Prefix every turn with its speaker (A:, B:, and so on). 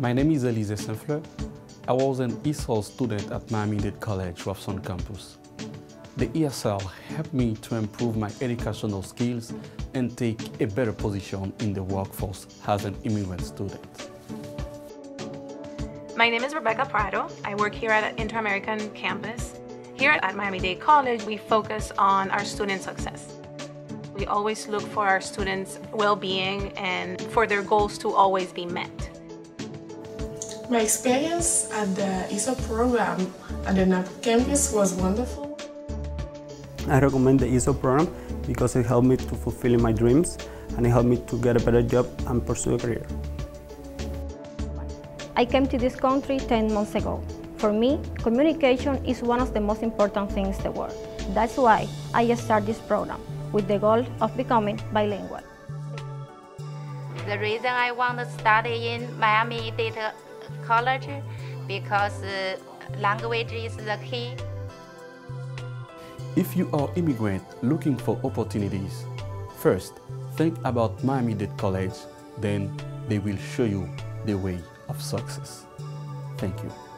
A: My name is Elise Saint-Fleur. I was an ESOL student at Miami-Dade College, Wolfson campus. The ESL helped me to improve my educational skills and take a better position in the workforce as an immigrant student.
B: My name is Rebecca Prado. I work here at Inter-American campus. Here at Miami-Dade College, we focus on our student success. We always look for our students' well-being and for their goals to always be met.
C: My experience at the ESOL program at the NAP campus was wonderful.
D: I recommend the ESOL program because it helped me to fulfill my dreams and it helped me to get a better job and pursue a career.
E: I came to this country 10 months ago. For me, communication is one of the most important things in the world. That's why I started this program with the goal of becoming bilingual.
F: The reason I want to study in Miami-Dade College because uh, language is the key.
A: If you are immigrant looking for opportunities, first think about Miami-Dade College, then they will show you the way of success. Thank you.